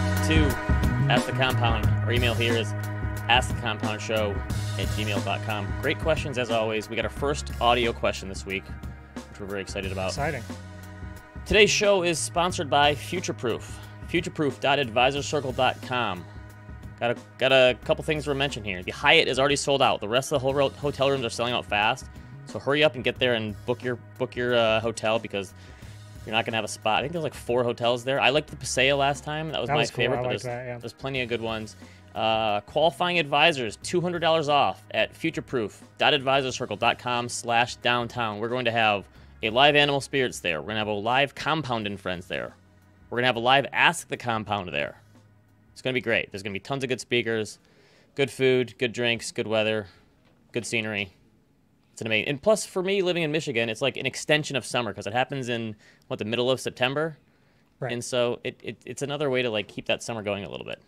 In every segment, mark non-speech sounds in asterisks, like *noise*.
back to Ask the Compound. Our email here is askthecompoundshow at gmail.com. Great questions as always. We got our first audio question this week, which we're very excited about. Exciting. Today's show is sponsored by Futureproof. Futureproof.advisorcircle.com. Got a, got a couple things to mention here. The Hyatt is already sold out. The rest of the whole hotel rooms are selling out fast. So hurry up and get there and book your book your uh, hotel because you're not gonna have a spot. I think there's like four hotels there. I liked the Paséa last time. That was That my was cool. favorite. But there's, that, yeah. there's plenty of good ones. Uh, qualifying advisors, $200 off at futureproof.advisorcircle.com slash downtown. We're going to have a live animal spirits there. We're going to have a live compound and friends there. We're going to have a live ask the compound there. It's going to be great. There's going to be tons of good speakers, good food, good drinks, good weather, good scenery. It's an amazing. And plus, for me, living in Michigan, it's like an extension of summer because it happens in what the middle of September, Right. and so it, it it's another way to like keep that summer going a little bit.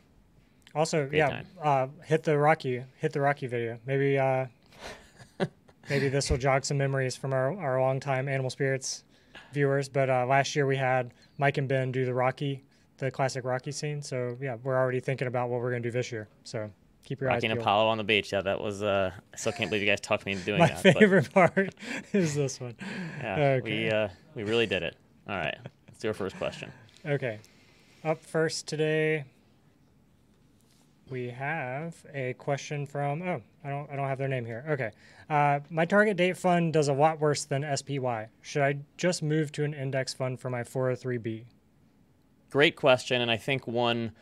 Also, Great yeah, uh, hit the Rocky, hit the Rocky video. Maybe, uh, *laughs* maybe this will jog some memories from our our longtime Animal Spirits viewers. But uh, last year we had Mike and Ben do the Rocky, the classic Rocky scene. So yeah, we're already thinking about what we're gonna do this year. So keep your Rocky eyes peeled. Apollo on the beach. Yeah, that was. Uh, I still can't believe you guys talked me into doing My that. but, favorite part *laughs* is this one. yeah, Okay. we uh, we really did it. All right, let's do our first question. Okay. Up first today, we have a question from oh, I don't I don't have their name here. Okay. Uh, my target date fund does a lot worse than SPY. Should I just move to an index fund for my 403b? Great question, and I think one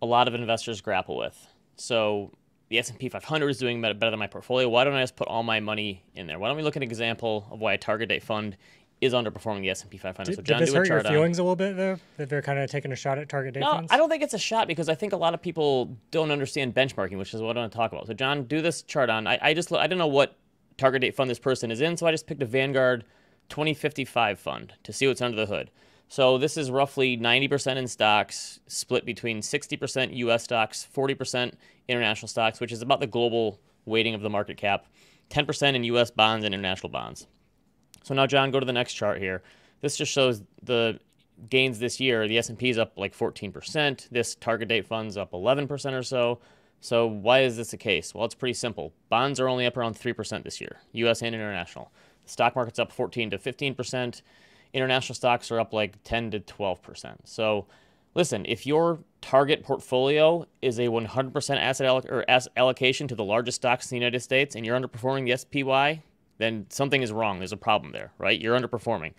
a lot of investors grapple with. So the S&P 500 is doing better than my portfolio. Why don't I just put all my money in there? Why don't we look at an example of why a target date fund is underperforming the S&P 500? Did, so did this do a hurt your chart on- feelings a little bit though? That they're kind of taking a shot at target date No, funds? I don't think it's a shot because I think a lot of people don't understand benchmarking, which is what I want to talk about. So, John, do this chart on. I, I just I don't know what target date fund this person is in, so I just picked a Vanguard 2055 fund to see what's under the hood. So this is roughly 90% in stocks, split between 60% U.S. stocks, 40% international stocks, which is about the global weighting of the market cap, 10% in U.S. bonds and international bonds. So now, John, go to the next chart here. This just shows the gains this year. The S&P is up like 14%. This target date fund's up 11% or so. So why is this the case? Well, it's pretty simple. Bonds are only up around 3% this year, U.S. and international. The stock market's up 14 to 15%. International stocks are up like 10 to 12%. So listen, if your target portfolio is a 100% asset alloc- or allocation to the largest stocks in the United States and you're underperforming the SPY, then something is wrong. There's a problem there, right? You're underperforming.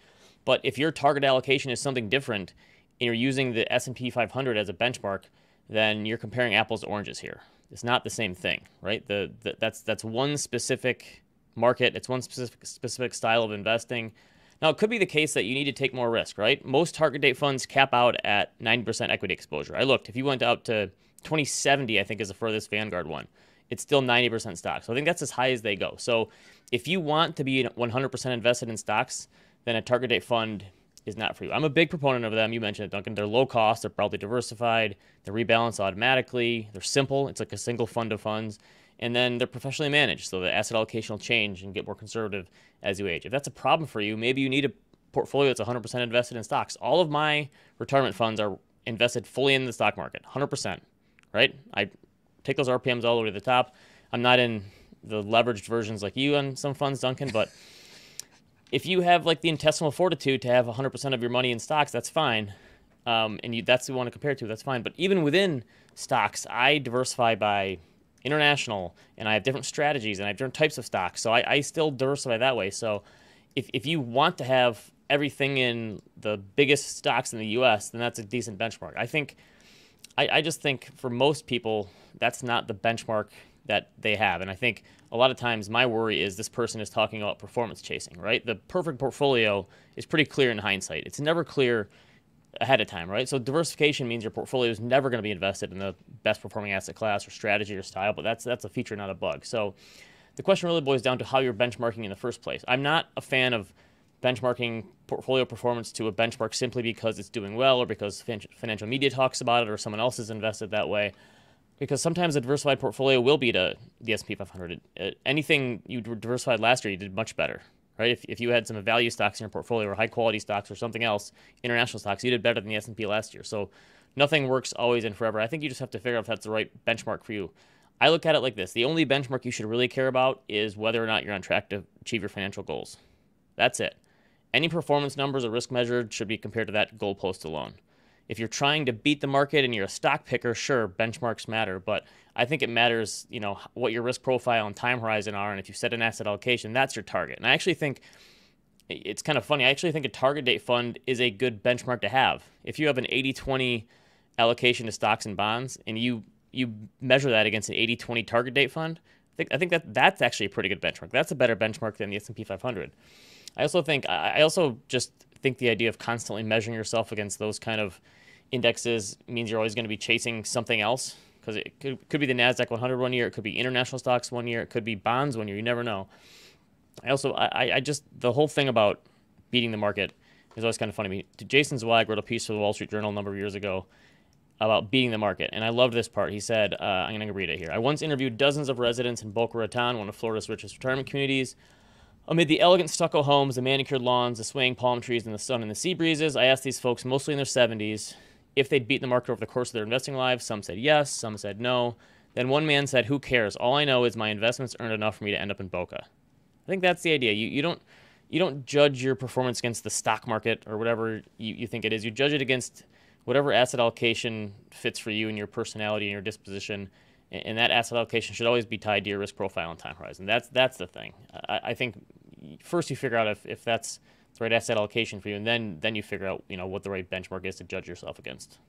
But if your target allocation is something different and you're using the S&P 500 as a benchmark, then you're comparing apples to oranges here. It's not the same thing, right? The, the that's that's one specific market. It's one specific specific style of investing. Now, it could be the case that you need to take more risk, right? Most target date funds cap out at 90% equity exposure. I looked, if you went out to 2070, I think is the furthest Vanguard one, it's still 90% stocks. So I think that's as high as they go. So if you want to be 100% invested in stocks, then a target date fund is not for you. I'm a big proponent of them. You mentioned it, Duncan. They're low cost, they're broadly diversified, they rebalance automatically, they're simple. It's like a single fund of funds. And then they're professionally managed, so the asset allocation will change and get more conservative as you age. If that's a problem for you, maybe you need a portfolio that's 100% invested in stocks. All of my retirement funds are invested fully in the stock market, 100%, right? I take those RPMs all the way to the top. I'm not in the leveraged versions like you on some funds, Duncan, but *laughs* if you have like the intestinal fortitude to have 100% of your money in stocks, that's fine. Um, and you, that's what you want to compare to, that's fine. But even within stocks, I diversify by international and I have different strategies and I have different types of stocks. So I, I still diversify that way. So if, if you want to have everything in the biggest stocks in the US, then that's a decent benchmark. I think, I, I just think for most people, that's not the benchmark that they have. And I think a lot of times my worry is this person is talking about performance chasing, right? The perfect portfolio is pretty clear in hindsight. It's never clear ahead of time, right? So diversification means your portfolio is never going to be invested in the best performing asset class or strategy or style, but that's that's a feature, not a bug. So the question really boils down to how you're benchmarking in the first place. I'm not a fan of benchmarking portfolio performance to a benchmark simply because it's doing well or because fin- financial media talks about it or someone else is invested that way. Because sometimes a diversified portfolio will beat a, the S&P 500. Uh, anything you diversified last year, you did much better, right? If, if you had some value stocks in your portfolio or high quality stocks or something else, international stocks, you did better than the S&P last year. So nothing works always and forever. I think you just have to figure out if that's the right benchmark for you. I look at it like this the only benchmark you should really care about is whether or not you're on track to achieve your financial goals. That's it. Any performance numbers or risk measured should be compared to that goalpost alone. If you're trying to beat the market and you're a stock picker, sure, benchmarks matter, but I think it matters, you know, what your risk profile and time horizon are, and if you set an asset allocation, that's your target. And I actually think it's kind of funny. I actually think a target date fund is a good benchmark to have. If you have an 80-20 allocation to stocks and bonds, and you you measure that against an 80-20 target date fund, I think I think that that's actually a pretty good benchmark. That's a better benchmark than the S&P 500. I also think I also just think the idea of constantly measuring yourself against those kind of indexes means you're always going to be chasing something else because it could, could be the Nasdaq 100 one year, it could be international stocks one year, it could be bonds one year. You never know. I also I, I just the whole thing about beating the market is always kind of funny to me. Jason Zweig wrote a piece for the Wall Street Journal a number of years ago about beating the market. And I loved this part. He said, uh, I'm going to read it here. I once interviewed dozens of residents in Boca Raton, one of Florida's richest retirement communities. Amid the elegant stucco homes, the manicured lawns, the swaying palm trees, and the sun and the sea breezes, I asked these folks, mostly in their 70s, if they'd beaten the market over the course of their investing lives. Some said yes, some said no. Then one man said, Who cares? All I know is my investments earned enough for me to end up in Boca. I think that's the idea. You, you don't you don't judge your performance against the stock market or whatever you, you think it is. You judge it against whatever asset allocation fits for you and your personality and your disposition. And that asset allocation should always be tied to your risk profile and time horizon. That's that's the thing. I, I think first you figure out if, if that's the right asset allocation for you, and then then you figure out you know what the right benchmark is to judge yourself against.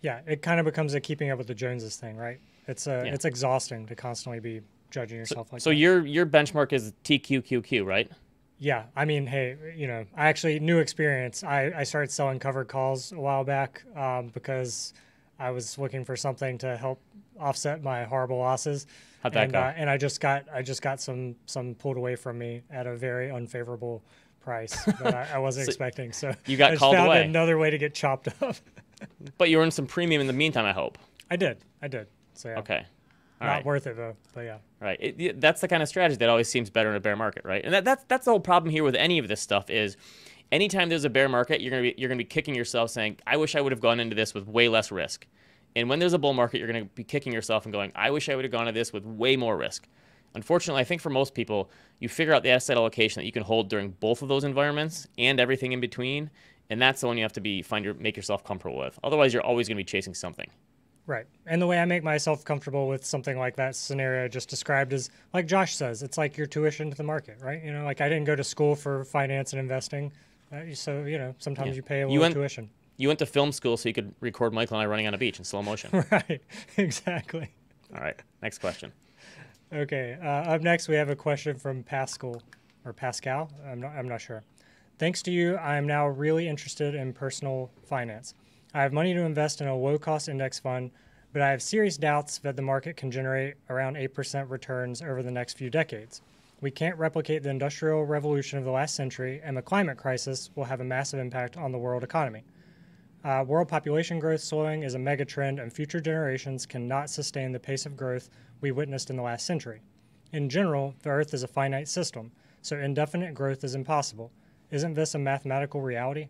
Yeah, it kind of becomes a keeping up with the Joneses thing, right? It's a yeah. it's exhausting to constantly be judging yourself so, like so that. So your your benchmark is TQQQ, right? Yeah, I mean, hey, you know, I actually new experience. I, I started selling covered calls a while back um, because I was looking for something to help offset my horrible losses. How'd that and, go? Uh, and I just got I just got some some pulled away from me at a very unfavorable price that I, I wasn't *laughs* so expecting. So you got I called found away. Another way to get chopped *laughs* up. but you earned some premium in the meantime. I hope. I did. I did. So yeah. Okay. All Not right. worth it though, but yeah. Right. It, that's the kind of strategy that always seems better in a bear market, right? And that, that's that's the whole problem here with any of this stuff is anytime there's a bear market, you're gonna be you're gonna be kicking yourself saying, I wish I would have gone into this with way less risk. And when there's a bull market, you're gonna be kicking yourself and going, I wish I would have gone into this with way more risk. Unfortunately, I think for most people, you figure out the asset allocation that you can hold during both of those environments and everything in between, and that's the one you have to be find your make yourself comfortable with. Otherwise, you're always going to be chasing something. Right. And the way I make myself comfortable with something like that scenario just described is like Josh says, it's like your tuition to the market, right? You know, like I didn't go to school for finance and investing. Uh, so, you know, sometimes yeah. you pay a little went, tuition. You went to film school so you could record Michael and I running on a beach in slow motion. *laughs* right. *laughs* Exactly. All right. Next question. Okay. Uh, up next, we have a question from Pascal or Pascal. I'm not, I'm not sure. Thanks to you, I am now really interested in personal finance. I have money to invest in a low cost index fund, but I have serious doubts that the market can generate around 8% returns over the next few decades. We can't replicate the industrial revolution of the last century, and the climate crisis will have a massive impact on the world economy. Uh, world population growth slowing is a megatrend, and future generations cannot sustain the pace of growth we witnessed in the last century. In general, the Earth is a finite system, so indefinite growth is impossible. Isn't this a mathematical reality?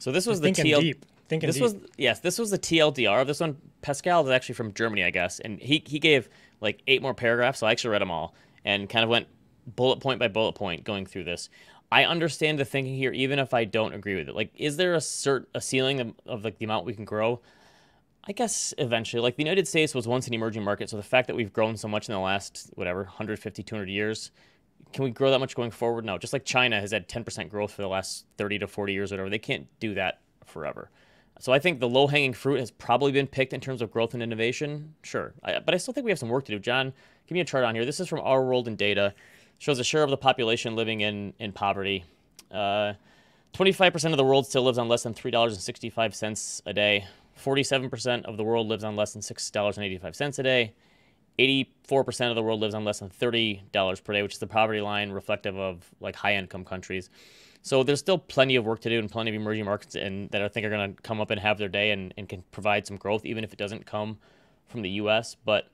So this was the TL- deep. Thinking this deep. was yes, this was the TLDR of this one. Pascal is actually from Germany, I guess, and he he gave like eight more paragraphs. So I actually read them all and kind of went bullet point by bullet point going through this. I understand the thinking here, even if I don't agree with it. Like, is there a cert a ceiling of, of like the amount we can grow? I guess eventually. Like the United States was once an emerging market, so the fact that we've grown so much in the last whatever 150, 200 years, can we grow that much going forward? No. Just like China has had 10% growth for the last 30 to 40 years or whatever, they can't do that forever. So I think the low hanging fruit has probably been picked in terms of growth and innovation. Sure. I, but I still think we have some work to do. John, give me a chart on here. This is from Our World in Data. Shows the share of the population living in, in poverty. Uh, 25% of the world still lives on less than $3.65 a day. 47% of the world lives on less than $6.85 a day. 84% of the world lives on less than $30 per day, which is the poverty line reflective of like high income countries. So there's still plenty of work to do and plenty of emerging markets and that I think are going to come up and have their day and, and can provide some growth, even if it doesn't come from the U.S. But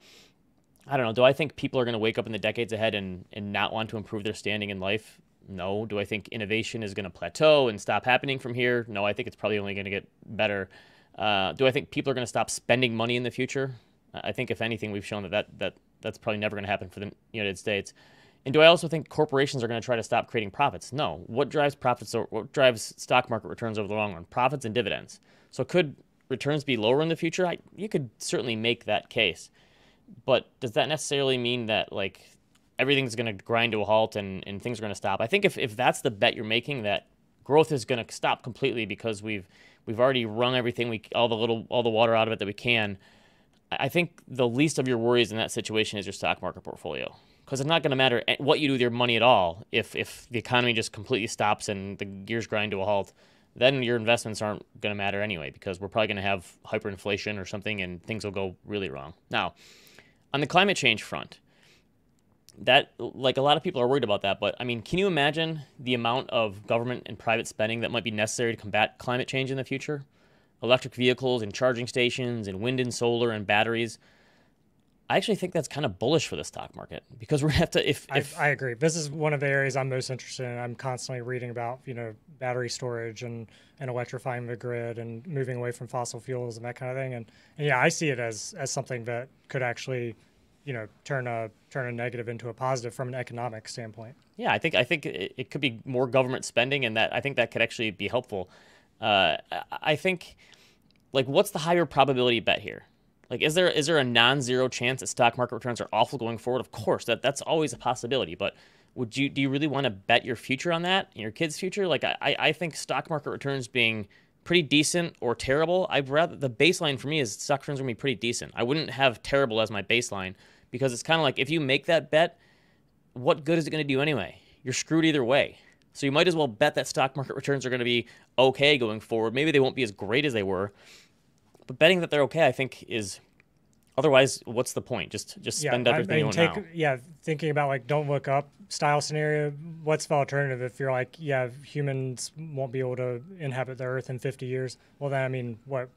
I don't know. Do I think people are going to wake up in the decades ahead and, and not want to improve their standing in life? No. Do I think innovation is going to plateau and stop happening from here? No, I think it's probably only going to get better. Uh, do I think people are going to stop spending money in the future? I think, if anything, we've shown that, that, that that's probably never going to happen for the United States. And do I also think corporations are going to try to stop creating profits? No. What drives profits or what drives stock market returns over the long run? Profits and dividends. So could returns be lower in the future? I, you could certainly make that case. But does that necessarily mean that like everything's going to grind to a halt and, and things are going to stop? I think if, if that's the bet you're making that growth is going to stop completely because we've we've already wrung everything we all the little all the water out of it that we can. I think the least of your worries in that situation is your stock market portfolio because it's not going to matter what you do with your money at all if if the economy just completely stops and the gears grind to a halt. Then your investments aren't going to matter anyway because we're probably going to have hyperinflation or something and things will go really wrong. Now, on the climate change front, that like a lot of people are worried about that, but I mean, can you imagine the amount of government and private spending that might be necessary to combat climate change in the future? Electric vehicles and charging stations and wind and solar and batteries. I actually think that's kind of bullish for the stock market because we're gonna have to. If, if I, I, agree, this is one of the areas I'm most interested in. I'm constantly reading about you know battery storage and and electrifying the grid and moving away from fossil fuels and that kind of thing. And, and yeah, I see it as as something that could actually, you know, turn a turn a negative into a positive from an economic standpoint. Yeah, I think I think it, it could be more government spending, and that I think that could actually be helpful. Uh, I think, like, what's the higher probability bet here? Like, is there is there a non-zero chance that stock market returns are awful going forward? Of course, that that's always a possibility. But would you do you really want to bet your future on that, your kids' future? Like, I I think stock market returns being pretty decent or terrible. I'd rather the baseline for me is stock returns are gonna be pretty decent. I wouldn't have terrible as my baseline because it's kind of like if you make that bet, what good is it gonna do anyway? You're screwed either way. So you might as well bet that stock market returns are going to be okay going forward. Maybe they won't be as great as they were, but betting that they're okay, I think, is otherwise what's the point? Just just spend yeah, everything I mean, take, now. Yeah, thinking about like don't look up style scenario. What's the alternative if you're like, yeah, humans won't be able to inhabit the Earth in 50 years? Well, then I mean, what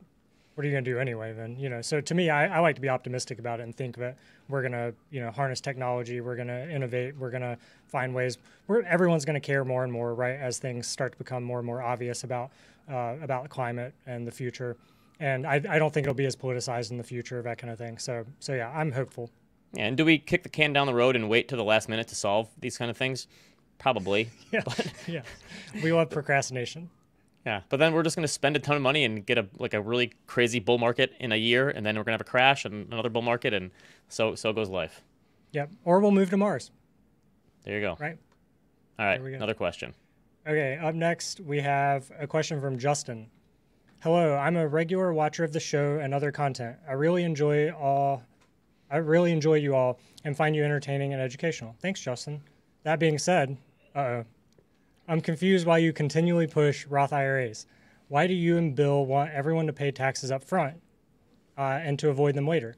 what are you going to do anyway? Then you know. So to me, I, I like to be optimistic about it and think that we're going to you know harness technology. We're going to innovate. We're going to find ways. We're everyone's going to care more and more, right? As things start to become more and more obvious about uh, about climate and the future and I, I don't think it'll be as politicized in the future, that kind of thing. So, so yeah, I'm hopeful. Yeah, and do we kick the can down the road and wait to the last minute to solve these kind of things? Probably. *laughs* yeah, but... yeah. We love procrastination. Yeah, but then we're just going to spend a ton of money and get a like a really crazy bull market in a year, and then we're going to have a crash and another bull market, and so so goes life. Yep. Or we'll move to Mars. There you go. Right. All right. Another question. Okay. Up next, we have a question from Justin. Hello, I'm a regular watcher of the show and other content. I really enjoy all I really enjoy you all and find you entertaining and educational. Thanks, Justin. That being said, uh-oh. I'm confused why you continually push Roth IRAs. Why do you and Bill want everyone to pay taxes up front uh, and to avoid them later?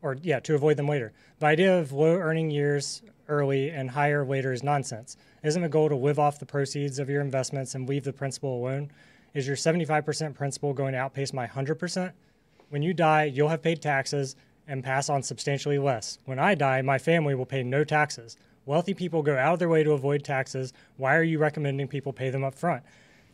Or, yeah, to avoid them later. The idea of low earning years early and higher later is nonsense. Isn't the goal to live off the proceeds of your investments and leave the principal alone? Is your 75% principal going to outpace my 100%? When you die, you'll have paid taxes and pass on substantially less. When I die, my family will pay no taxes. Wealthy people go out of their way to avoid taxes. Why are you recommending people pay them up front?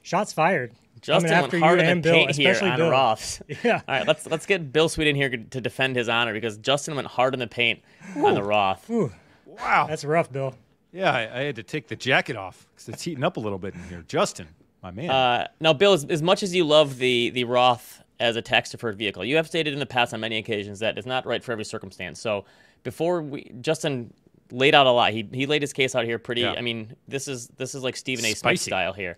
Shots fired. Justin went hard in the Bill, paint here on Bill. Roths. *laughs* Yeah. All right, let's let's get Bill Sweet in here to defend his honor because Justin went hard in the paint Ooh. on the Roth. Ooh. Wow, that's rough, Bill. Yeah, I, I, had to take the jacket off because it's heating up a little bit in here. Justin, my man. Uh, now, Bill, as, as much as you love the the Roth as a tax deferred vehicle, you have stated in the past on many occasions that it's not right for every circumstance. So before we Justin laid out a lot, he he laid his case out here pretty. Yeah. I mean, this is this is like Stephen A. Smith style here.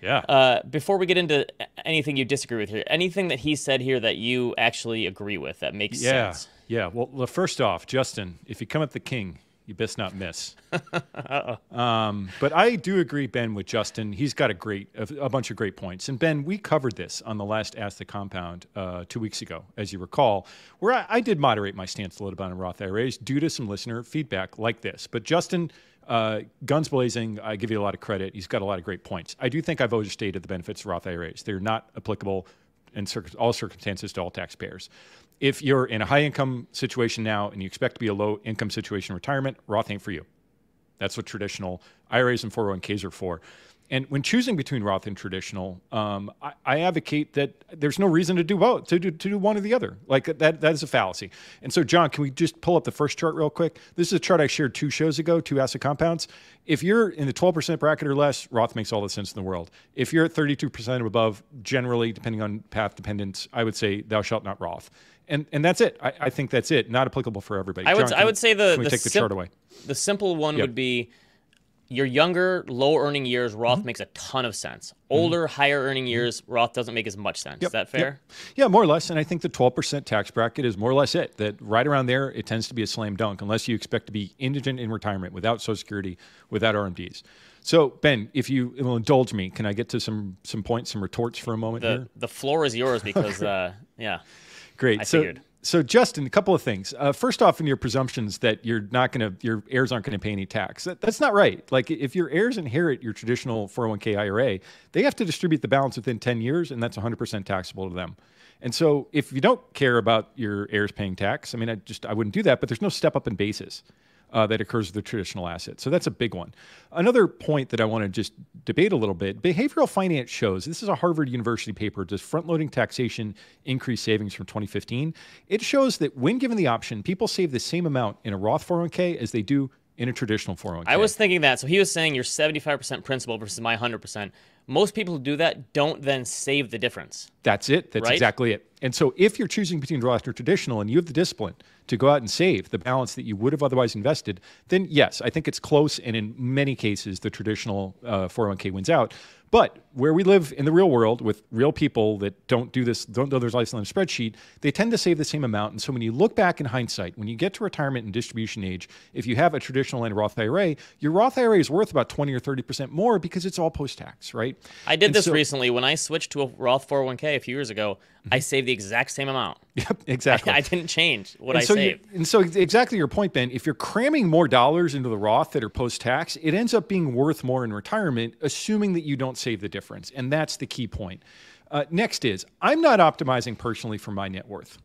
Yeah. Uh, before we get into anything you disagree with here, anything that he said here that you actually agree with that makes sense? yeah. sense. Yeah. Well, first off, Justin, if you come at the king, you best not miss. *laughs* um, but I do agree, Ben, with Justin. He's got a great, a, a, bunch of great points. And Ben, we covered this on the last Ask the Compound uh, two weeks ago, as you recall, where I, I, did moderate my stance a little bit on Roth IRAs due to some listener feedback like this. But Justin, uh, guns blazing, I give you a lot of credit. He's got a lot of great points. I do think I've overstated the benefits of Roth IRAs. They're not applicable in all circumstances to all taxpayers if you're in a high income situation now and you expect to be a low income situation in retirement, Roth ain't for you. That's what traditional IRAs and 401ks are for. And when choosing between Roth and traditional, um, I, I, advocate that there's no reason to do both, to do, to do one or the other. Like that, that is a fallacy. And so, John, can we just pull up the first chart real quick? This is a chart I shared two shows ago, two Ask the Compounds. If you're in the 12% bracket or less, Roth makes all the sense in the world. If you're at 32% or above, generally, depending on path dependence, I would say thou shalt not Roth. And, and that's it. I, I think that's it. Not applicable for everybody. I would, John, I would say the, the take the chart away? The simple one Yep. would be your younger, low earning years, Roth Mm-hmm. makes a ton of sense. Older, higher earning years, Roth doesn't make as much sense. Is that fair? Yep. Yeah, more or less. And I think the 12% tax bracket is more or less it. That right around there, it tends to be a slam dunk unless you expect to be indigent in retirement without Social Security, without RMDs. So, Ben, if you will indulge me, can I get to some some points, some retorts for a moment here? The the floor is yours because *laughs* uh, yeah. Great. I so, figured. so Justin, a couple of things. Uh, first off, in your presumptions that you're not going to, your heirs aren't going to pay any tax. That, that's not right. Like if your heirs inherit your traditional 401k IRA, they have to distribute the balance within 10 years, and that's 100% taxable to them. And so, if you don't care about your heirs paying tax, I mean, I just I wouldn't do that. But there's no step up in basis uh, that occurs with the traditional asset. So that's a big one. Another point that I want to just debate a little bit behavioral finance shows this is a Harvard University paper does front loading taxation increase savings from 2015. It shows that when given the option, people save the same amount in a Roth 401k as they do in a traditional 401k. I was thinking that. So he was saying you're 75% principal versus my 100%. Most people who do that don't then save the difference. That's it. That's Right? exactly it. And so if you're choosing between Roth or traditional and you have the discipline to go out and save the balance that you would have otherwise invested, then yes, I think it's close. And in many cases, the traditional uh, 401k wins out. But where we live in the real world with real people that don't do this, don't know their life on a spreadsheet, they tend to save the same amount. And so when you look back in hindsight, when you get to retirement and distribution age, if you have a traditional and Roth IRA, your Roth IRA is worth about 20 or 30% more because it's all post tax, right? I did And this so- recently when I switched to a Roth 401k a few years ago. Mm-hmm. I saved the exact same amount. *laughs* Yep, exactly. *laughs* I didn't change what and I so you- saved. and so exactly your point, Ben. If you're cramming more dollars into the Roth that are post-tax, it ends up being worth more in retirement, assuming that you don't save the difference, and that's the key point. Uh, next is I'm not optimizing personally for my net worth.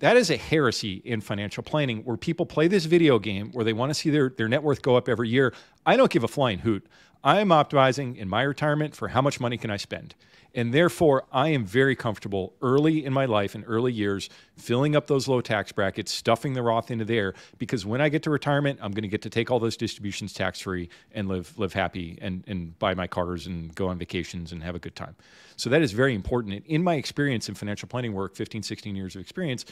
That is a heresy in financial planning where people play this video game where they want to see their, their net worth go up every year. I don't give a flying hoot. I am optimizing in my retirement for how much money can I spend. And therefore, I am very comfortable early in my life, in early years, filling up those low tax brackets, stuffing the Roth into there, because when I get to retirement, I'm going to get to take all those distributions tax free and live live happy and, and buy my cars and go on vacations and have a good time. So that is very important. And in my experience in financial planning work, 15, 16 years of experience,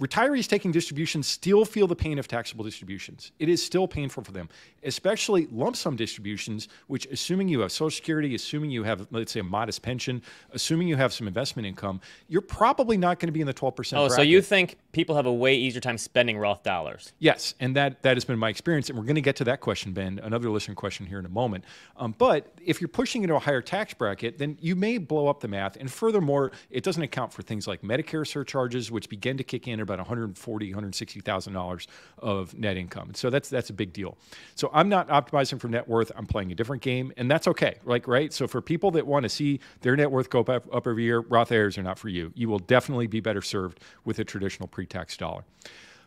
retirees taking distributions still feel the pain of taxable distributions. It is still painful for them, especially lump sum distributions, which, assuming you have Social Security, assuming you have, let's say, a modest pension, assuming you have some investment income, you're probably not going to be in the 12% Oh, so you think people have a way easier time spending Roth dollars? Yes, and that that has been my experience, and we're going to get to that question, Ben. Another listener question here in a moment. Um, but if you're pushing into a higher tax bracket, then you may blow up the math, and furthermore, it doesn't account for things like Medicare surcharges, which begin to kick in about 140, 160 thousand dollars of net income. So that's that's a big deal. So I'm not optimizing for net worth. I'm playing a different game, and that's okay. Like right. So for people that want to see their net worth go up, up every year, Roth IRAs are not for you. You will definitely be better served with a traditional pre-tax dollar.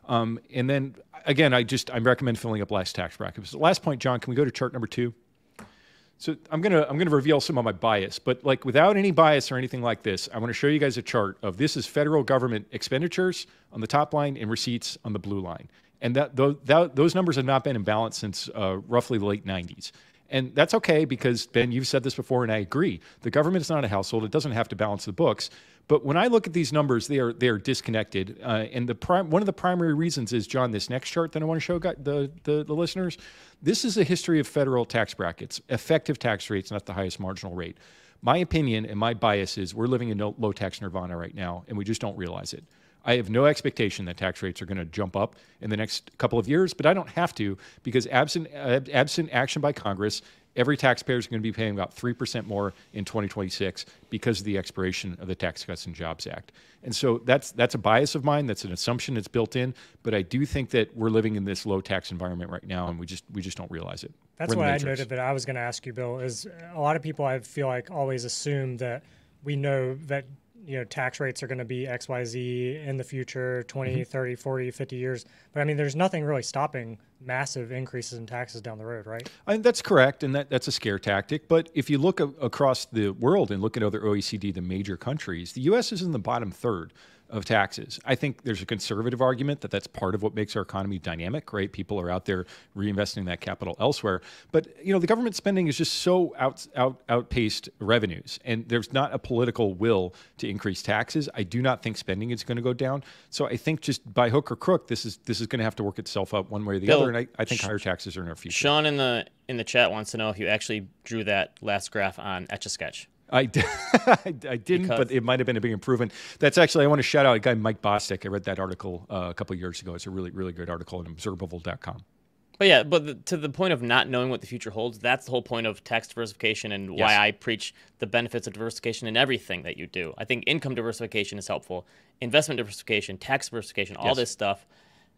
Um, and then again, I just I recommend filling up last tax bracket. So last point, John, can we go to chart number two? So I'm gonna I'm gonna reveal some of my bias, but like without any bias or anything like this, I want to show you guys a chart of this is federal government expenditures on the top line and receipts on the blue line, and that those, that, those numbers have not been in balance since uh, roughly the late 90s. And that's okay because Ben, you've said this before, and I agree. The government is not a household; it doesn't have to balance the books. But when I look at these numbers, they are they are disconnected. Uh, and the one of the primary reasons is John. This next chart that I want to show the, the the listeners. This is a history of federal tax brackets, effective tax rates, not the highest marginal rate. My opinion and my bias is we're living in no, low tax nirvana right now, and we just don't realize it. I have no expectation that tax rates are going to jump up in the next couple of years, but I don't have to because absent absent action by Congress, every taxpayer is going to be paying about 3% more in 2026 because of the expiration of the Tax Cuts and Jobs Act. And so that's that's a bias of mine, that's an assumption that's built in, but I do think that we're living in this low tax environment right now and we just we just don't realize it. That's We're in the what I noted that I was going to ask you, Bill. Is a lot of people I feel like always assume that we know that you know tax rates are going to be xyz in the future 20 Mm-hmm. 30 40 50 years but i mean there's nothing really stopping massive increases in taxes down the road right I, mean, that's correct, and that, that's a scare tactic. But if you look a, across the world and look at other OECD, the major countries, the U.S. is in the bottom third of taxes. I think there's a conservative argument that that's part of what makes our economy dynamic, right? People are out there reinvesting that capital elsewhere. But you know, the government spending is just so out, out outpaced revenues, and there's not a political will to increase taxes. I do not think spending is going to go down. So I think just by hook or crook, this is this is going to have to work itself out one way or the Bill, other. And I, I think higher taxes are in our future. Sean in the in the chat wants to know if you actually drew that last graph on Etch a Sketch. I, did, *laughs* I didn't, Because- but it might have been a big improvement. That's actually, I want to shout out a guy, Mike Bostock. I read that article uh, a couple of years ago. It's a really, really good article at observable.com. But yeah, but the, to the point of not knowing what the future holds, that's the whole point of tax diversification and why I preach the benefits of diversification in everything that you do. I think income diversification is helpful, investment diversification, tax diversification, all Yes. this stuff.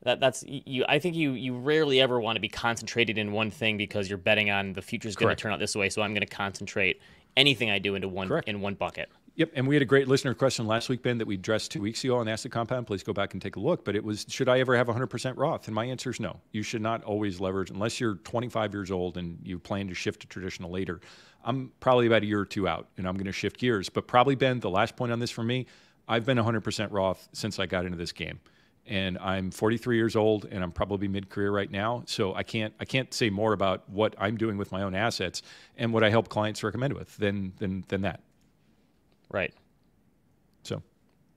That that's you. I think you you rarely ever want to be concentrated in one thing because you're betting on the future's going to turn out this way. So I'm going to concentrate anything I do into one Correct. in one bucket. Yep, and we had a great listener question last week, Ben, that we addressed two weeks ago on Ask the Compound. Please go back and take a look. But it was, should I ever have 100% Roth? And my answer is no. You should not always leverage, unless you're 25 years old and you plan to shift to traditional later. I'm probably about a year or two out, and I'm going to shift gears. But probably, Ben, the last point on this for me, I've been 100% Roth since I got into this game. And I'm 43 years old, and I'm probably mid-career right now. So I can't I can't say more about what I'm doing with my own assets and what I help clients recommend with than than than that. Right. So,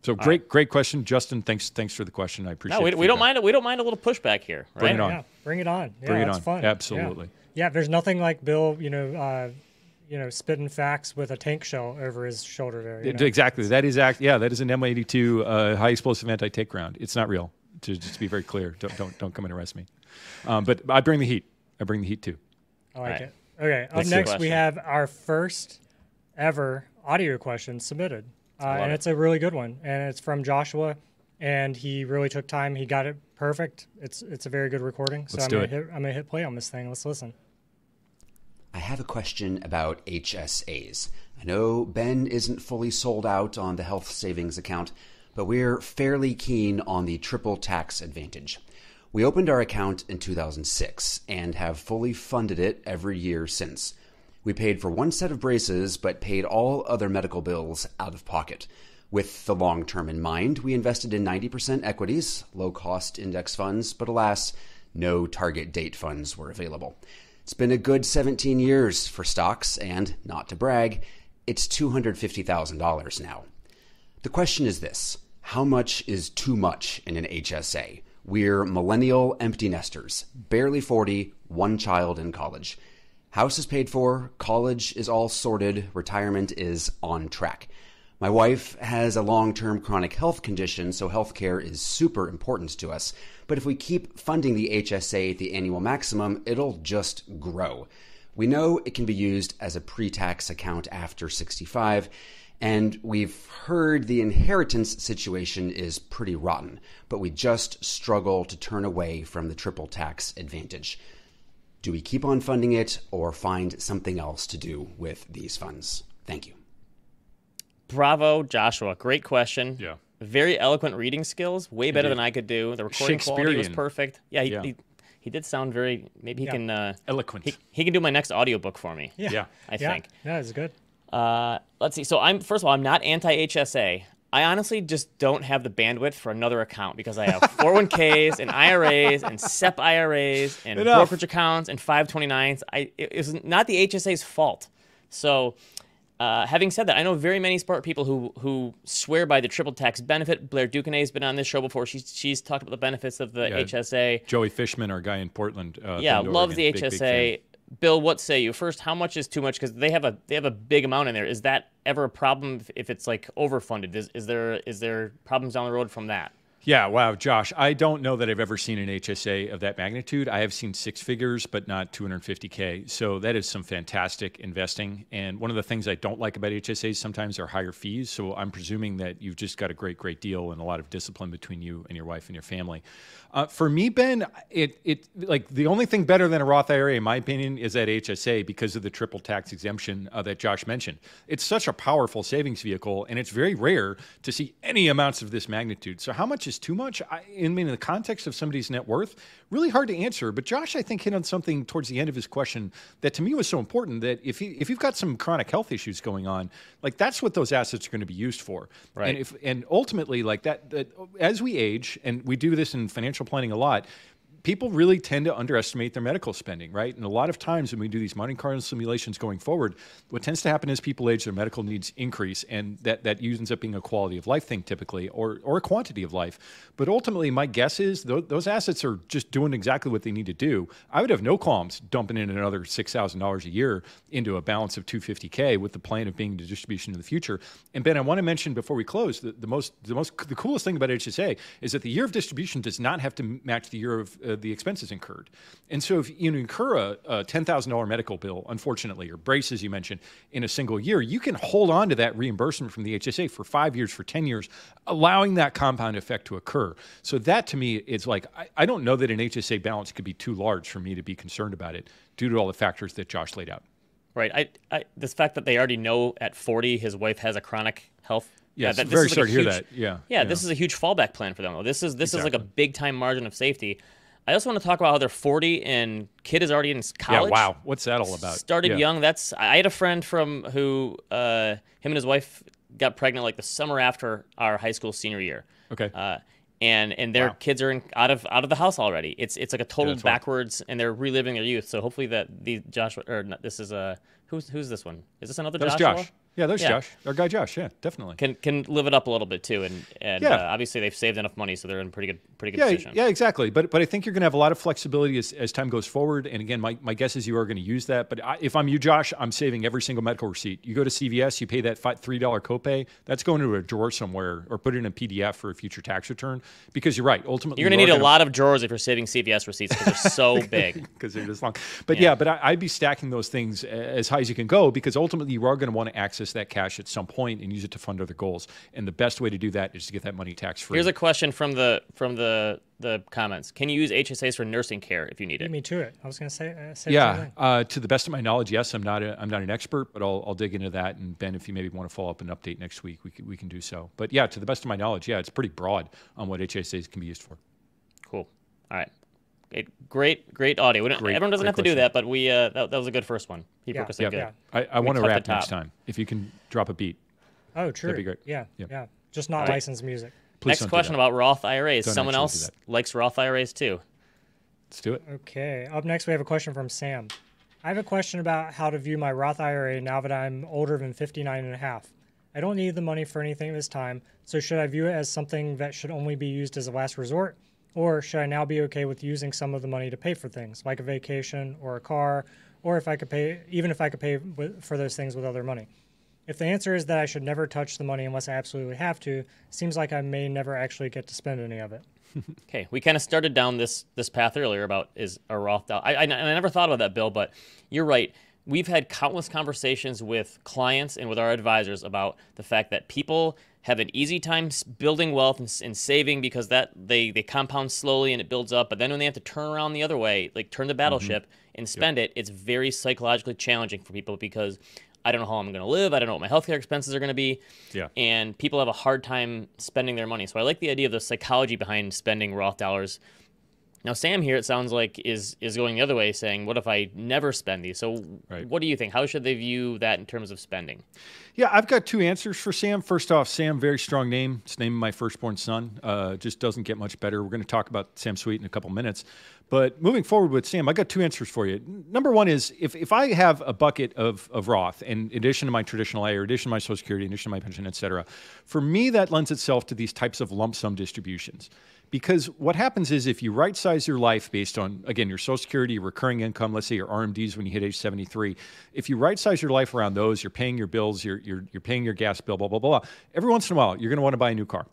so great, great question, Justin. Thanks, thanks for the question. I appreciate. No, we, the we don't feedback. mind. We don't mind a little pushback here. Right. Bring it on. yeah bring it on yeah, Bring it that's on. fun Yeah. Absolutely. yeah. there's nothing like bill you know uh, you know spitting facts with a tank shell over his shoulder there you It- know? Exactly. That is act. Yeah, that is an M82 uh, high explosive anti-take round. It's not real. To just to be very clear, don't don't don't come and arrest me. Um, but I bring the heat. I bring the heat too. I like Right. it. Okay, up Let's do next we have our first ever audio question submitted, uh, and it. it's a really good one, and it's from Joshua, and he really took time. He got it perfect. It's it's a very good recording. So Let's I'm do gonna it. hit I'm gonna hit play on this thing. Let's listen. I have a question about HSAs. I know Ben isn't fully sold out on the health savings account, but we're fairly keen on the triple tax advantage. We opened our account in 2006 and have fully funded it every year since. We paid for one set of braces, but paid all other medical bills out of pocket. With the long term in mind, we invested in 90% equities, low cost index funds, but alas, no target date funds were available. It's been a good 17 years for stocks, and not to brag, it's $250,000 now. The question is this How much is too much in an HSA? We're millennial empty nesters, barely 40, one child in college. House is paid for, college is all sorted, retirement is on track. My wife has a long term chronic health condition, so healthcare is super important to us. But if we keep funding the HSA at the annual maximum, it'll just grow. We know it can be used as a pre tax account after 65, and we've heard the inheritance situation is pretty rotten, but we just struggle to turn away from the triple tax advantage. Do we keep on funding it or find something else to do with these funds? Thank you. Bravo, Joshua. Great question. Yeah. Very eloquent reading skills. Way better Indeed. than I could do. The recording quality was Shakespearean. perfect. Yeah, he, Yeah. He, he did sound very. Maybe he Yeah. can. Uh, Eloquent. he, he can do my next audiobook for me. Yeah. yeah. I yeah, think. yeah, it's good. Uh, let's see. So I'm first of all, I'm not anti HSA. I honestly just don't have the bandwidth for another account because I have *laughs* 401ks and IRAs and SEP IRAs and Enough. brokerage accounts and 529s. I it was not the HSA's fault. So, uh, having said that, I know very many smart people who who swear by the triple tax benefit. Blair duQuesnay has been on this show before. She's she's talked about the benefits of the Yeah. HSA. Joey Fishman, our guy in Portland. Uh, Yeah, loves the Oregon. Big, big HSA. fan. Bill, what say you? First, how much is too much? Because they have a they have a big amount in there. Is that ever a problem if, if it's like overfunded? Is, is there is there problems down the road from that? Yeah, wow, Josh. I don't know that I've ever seen an HSA of that magnitude. I have seen six figures, but not 250K. So that is some fantastic investing. And one of the things I don't like about HSAs sometimes are higher fees. So I'm presuming that you've just got a great, great deal and a lot of discipline between you and your wife and your family. Uh, for me, Ben, it it like the only thing better than a Roth IRA, in my opinion, is that HSA because of the triple tax exemption uh, that Josh mentioned. It's such a powerful savings vehicle, and it's very rare to see any amounts of this magnitude. So how much is too much? I, I mean, in the context of somebody's net worth, really hard to answer. But Josh, I think hit on something towards the end of his question that to me was so important. That if he, if you've got some chronic health issues going on, like that's what those assets are going to be used for. Right. And if and ultimately, like that, that as we age, and we do this in financial planning a lot people really tend to underestimate their medical spending, right? And a lot of times when we do these Monte Carlo simulations going forward, what tends to happen is people age, their medical needs increase, and that, that ends up being a quality of life thing typically, or, or a quantity of life. But ultimately, my guess is th- those assets are just doing exactly what they need to do. I would have no qualms dumping in another $6,000 a year into a balance of 250K with the plan of being the distribution in the future. And Ben, I want to mention before we close, the, the most, the most, the coolest thing about HSA is that the year of distribution does not have to match the year of uh, the expenses incurred. And so if you incur a, a $10,000 medical bill, unfortunately, or braces as you mentioned, in a single year, you can hold on to that reimbursement from the HSA for five years, for 10 years, allowing that compound effect to occur. So that to me is like, I, I don't know that an HSA balance could be too large for me to be concerned about it due to all the factors that Josh laid out. Right. I, I this fact that they already know at 40 his wife has a chronic health Yes, that, very is sorry like to a hear that. Yeah, yeah, yeah. this is a huge fallback plan for them. though. This is this is like a big time margin of safety. I also want to talk about how they're 40 and kid is already in college. Yeah, wow. What's that all about? Started Yeah. young. That's I had a friend from who uh, him and his wife got pregnant like the summer after our high school senior year. Okay. Uh, and and their Wow. kids are in, out of out of the house already. It's it's like a total wild. backwards, and they're reliving their youth. So hopefully that the Joshua or not, this is a who's who's this one? Is this another Joshua? Josh. Yeah, there's Yeah. Josh. Our guy Josh. Yeah, definitely. Can can live it up a little bit too, and and Yeah. uh, obviously they've saved enough money, so they're in pretty good pretty good yeah, position. yeah, exactly. But but I think you're going to have a lot of flexibility as, as time goes forward. And again, my, my guess is you are going to use that. But I, if I'm you, Josh, I'm saving every single medical receipt. You go to CVS, you pay that fi- three dollar copay. That's going to a drawer somewhere, or put it in a PDF for a future tax return. Because you're right. Ultimately, You're gonna need a gonna- lot of drawers if you're saving CVS receipts because they're so *laughs* big. because they're this long. But yeah, but I, I'd be stacking those things as high as you can go because ultimately you are going to want to access that cash at some point and use it to fund other goals. And the best way to do that is to get that money tax free. Here's a question from the from the the comments. Can you use HSAs for nursing care if you need Beat it? me to it. I was going to say, uh, say the Yeah, uh, to the best of my knowledge, yes. I'm not a, I'm not an expert, but I'll, I'll dig into that. And Ben, if you maybe want to follow up and update next week, we can, we can do so. But yeah, to the best of my knowledge, yeah, it's pretty broad on what HSAs can be used for. Cool. All right. Great, great, great audio. We don't, Great- everyone doesn't great have to do that, but we uh, that, that was a good first one. He Yeah, broke us Yeah, good. yeah. I, I want to cut wrap next time. If you can drop a beat, Oh, true. That'd be great. Yeah, Yep. yeah. Just not All right. licensed music. please Next question about Roth IRAs. Don't Someone else likes Roth IRAs too. Let's do it. Okay. Up next, we have a question from Sam. I have a question about how to view my Roth IRA now that I'm older than 59 and a half. I don't need the money for anything this time, so should I view it as something that should only be used as a last resort? Or should I now be okay with using some of the money to pay for things like a vacation or a car, or if I could pay, even if I could pay for those things with other money? If the answer is that I should never touch the money unless I absolutely have to, seems like I may never actually get to spend any of it. *laughs* Okay, we kind of started down this this path earlier about is a Roth. I, I, I never thought about that, Bill, but you're right. We've had countless conversations with clients and with our advisors about the fact that people have an easy time building wealth and, and saving because that they they compound slowly and it builds up. But then when they have to turn around the other way, like turn the mm-hmm. battleship and spend it, it's very psychologically challenging for people because I don't know how I'm going to live. I don't know what my healthcare expenses are going to be Yeah. and people have a hard time spending their money. So I like the idea of the psychology behind spending Roth dollars. Now Sam here, it sounds like is is going the other way, saying, "What if I never spend these?" So, Right. what do you think? How should they view that in terms of spending? Yeah, I've got two answers for Sam. First off, Sam, very strong name. It's the name of my firstborn son. Uh, just doesn't get much better. We're going to talk about Sam Sweet in a couple minutes. But moving forward with Sam, I got two answers for you. Number one is if, if I have a bucket of, of Roth, in addition to my traditional IRA, in addition to my Social Security, in addition to my pension, et cetera, for me, that lends itself to these types of lump sum distributions. Because what happens is if you right size your life based on, again, your Social Security, your recurring income, let's say your RMDs when you hit age 73, if you right size your life around those, you're paying your bills, you're, you're, you're paying your gas bill, blah, blah, blah. Every once in a while, you're going to want to buy a new car.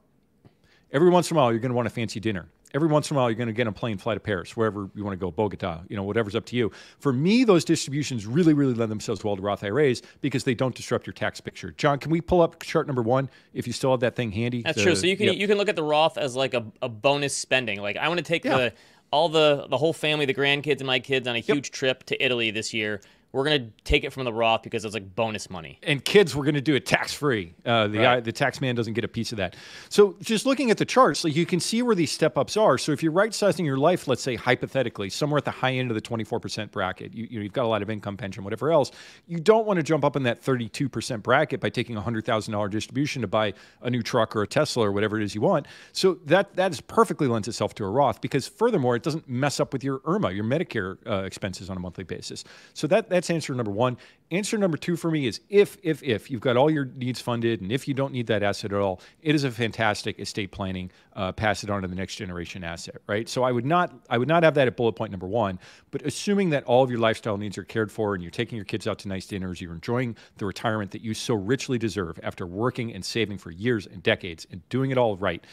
Every once in a while, you're going to want a fancy dinner. Every once in a while, you're going to get a plane flight to Paris, wherever you want to go, Bogota, you know, whatever's up to you. For me, those distributions really, really lend themselves well to Roth IRAs because they don't disrupt your tax picture. John, can we pull up chart number one if you still have that thing handy? That's The- true. So you can yep. you can look at the Roth as like a, a bonus spending. Like I want to take Yeah. the all the the whole family, the grandkids and my kids on a huge trip to Italy this year. We're gonna take it from the Roth because it's like bonus money. and kids, we're going to do it tax free. Uh, the Right. the tax man doesn't get a piece of that. So just looking at the charts, like you can see where these step ups are. So if you're right sizing your life, let's say hypothetically, somewhere at the high end of the 24% bracket, you, you know, you've got a lot of income, pension, whatever else. You don't want to jump up in that 32% bracket by taking a hundred thousand dollar distribution to buy a new truck or a Tesla or whatever it is you want. So that that is perfectly lends itself to a Roth because furthermore, it doesn't mess up with your IRMAA, your Medicare uh, expenses on a monthly basis. So that that's answer number one. Answer number two for me is if, if, if you've got all your needs funded and if you don't need that asset at all, it is a fantastic estate planning. Uh, pass it on to the next generation asset, right? So I would not, I would not have that at bullet point number one. But assuming that all of your lifestyle needs are cared for and you're taking your kids out to nice dinners, you're enjoying the retirement that you so richly deserve after working and saving for years and decades and doing it all right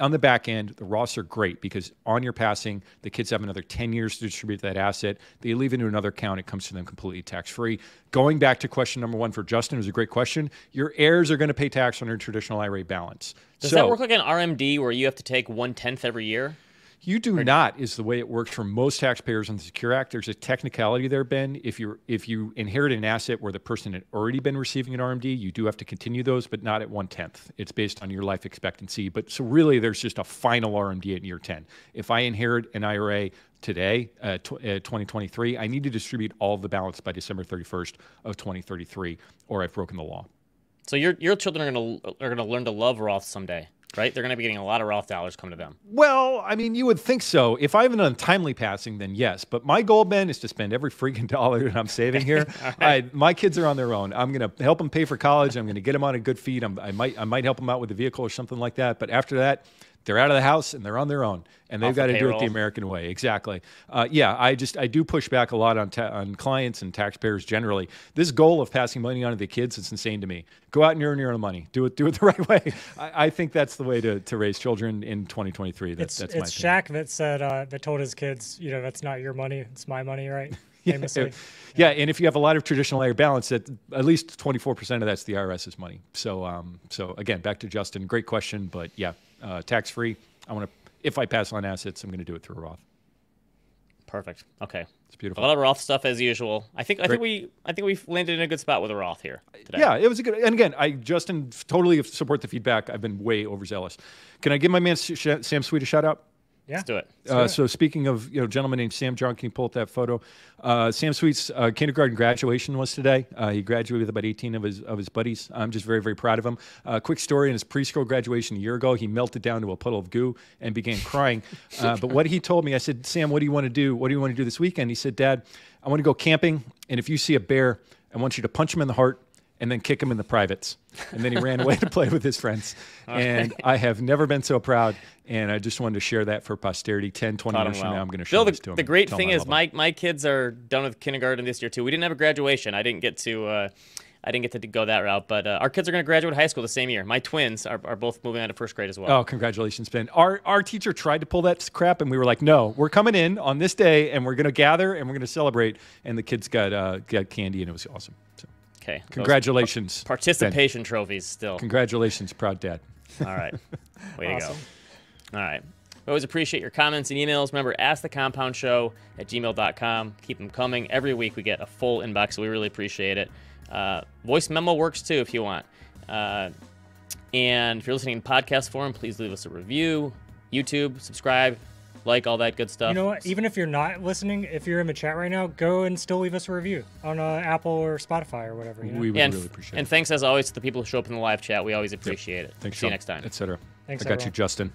on the back end, the Roths are great because on your passing, the kids have another 10 years to distribute that asset. They leave it into another account. It comes to them completely tax free. Going back to question number one for Justin, it was a great question. Your heirs are going to pay tax on your traditional IRA balance. Does so that work like an RMD where you have to take one tenth every year? You do not is the way it works for most taxpayers on the Secure Act. There's a technicality there, Ben. If you if you inherit an asset where the person had already been receiving an RMD, you do have to continue those, but not at one tenth. It's based on your life expectancy. But so really, there's just a final RMD at year 10. If I inherit an IRA today, uh, tw- uh, 2023, I need to distribute all of the balance by December 31st of 2033, or I've broken the law. So your your children are gonna are gonna learn to love Roth someday, right? They're gonna be getting a lot of Roth dollars come to them. Well, I mean, you would think so. If I have an untimely passing, then yes. But my goal, Ben, is to spend every freaking *laughs* dollar that I'm saving here. *laughs* I, my kids are on their own. I'm going to help them pay for college. I'm going to get them on a good feed. I'm, I might I might help them out with a vehicle or something like that. But after that, they're out of the house and they're on their own, and they've Off the got to do it the American way. Exactly. Uh, yeah, I just I do push back a lot on ta- on clients and taxpayers generally. This goal of passing money on to the kids is insane to me. Go out and earn your own money. Do it do it *laughs* the right way. I, I think that's the way to, to raise children in 2023. That's It's that's my it's opinion. Shaq that said uh, that told his kids, you know, that's not your money, it's my money, right? *laughs* Famously. Yeah, and if you have a lot of traditional IRA balance, that at least 24% of that's the IRS's money. So, um, so again, back to Justin, great question, but yeah, uh, tax free. I want to, if I pass on assets, I'm going to do it through a Roth. Perfect. Okay. It's beautiful. A lot of Roth stuff as usual. I think I think we I think we've landed in a good spot with a Roth here today. Yeah, it was a good. And again, I Justin totally support the feedback. I've been way overzealous. Can I give my man Sam Sweet a shout out? Yeah. Let's do it. Uh, so speaking of you know gentleman named Sam John, can you pull up that photo? Uh, Sam Sweet's uh, kindergarten graduation was today. Uh, he graduated with about 18 of his of his buddies. I'm just very very proud of him. Uh, quick story: in his preschool graduation a year ago, he melted down to a puddle of goo and began crying. *laughs* Uh, but what he told me, I said, Sam, what do you want to do? What do you want to do this weekend? He said, Dad, I want to go camping, and if you see a bear, I want you to punch him in the heart and then kick him in the privates. And then he ran away to play with his friends. *laughs* And I have never been so proud. And I just wanted to share that for posterity. 10, 20 Taught years him from well. now, I'm going to show Bill, this the, to him. the great thing is my my kids are done with kindergarten this year too. We didn't have a graduation. I didn't get to uh, I didn't get to go that route. But uh, our kids are going to graduate high school the same year. My twins are, are both moving on to first grade as well. Oh, congratulations, Ben. Our our teacher tried to pull that crap, and we were like, "No, we're coming in on this day, and we're going to gather, and we're going to celebrate." And the kids got uh, got candy, and it was awesome. So, Okay. Congratulations, Ben. Participation trophies still. Congratulations, proud dad. All right. *laughs* Way Awesome. to go. All right. We always appreciate your comments and emails. Remember, ask the compound show at gmail.com. Keep them coming. Every week we get a full inbox, so we really appreciate it. Uh, voice memo works too if you want. Uh, and if you're listening in podcast form, please leave us a review. YouTube, subscribe, like all that good stuff. You know what? Even if you're not listening, if you're in the chat right now, go and still leave us a review on uh, Apple or Spotify or whatever. You know? We would and, really appreciate and it. And thanks as always to the people who show up in the live chat. We always appreciate it. Thanks, See you next time. et cetera. Thanks, I got you. Justin.